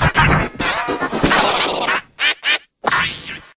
It's